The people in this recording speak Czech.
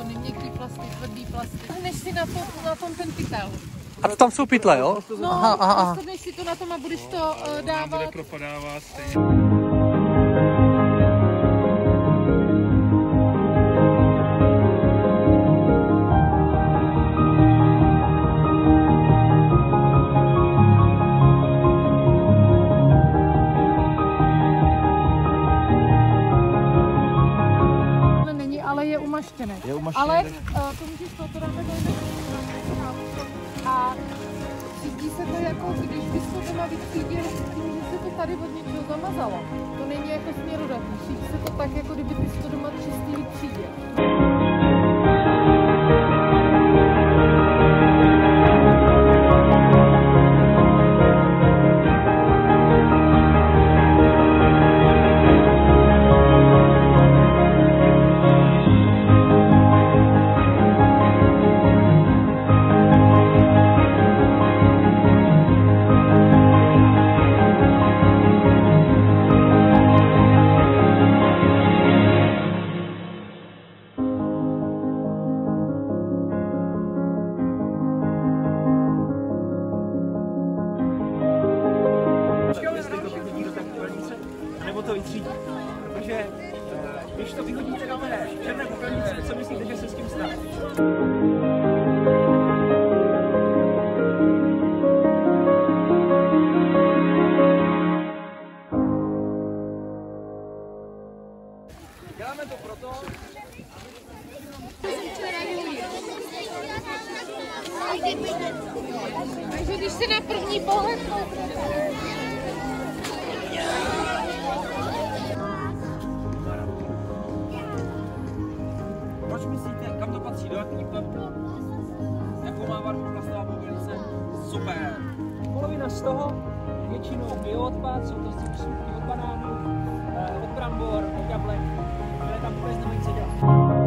kartony, měkký plasty, tvrdý plasty. Než si na, to, na tom ten pytel. A to tam jsou pytle, jo? No, Aha, aha, si to na tom a budeš to uh, Bude dávat. propadávat stejně. Umaštěný. Ale uh, to můžeš to, to dáme do a cítí se to jako, když bys to doma vytřídil, tím, že se to tady od něčeho zamazalo. To není jako směrodatný, cítí se to tak, jako kdyby ty to doma čistý vytřídil. Když to vyhodíte do té černé popelnice, co myslíte, že se s tím stane? Děláme to proto, Takže když se na první pohled Jakou má barvu plastová popelnice? Super! Polovina z toho většinou bioodpad, jsou to zbytky od banánů, eh, od brambor, od jablek, které tam vůbec nemají co dělat.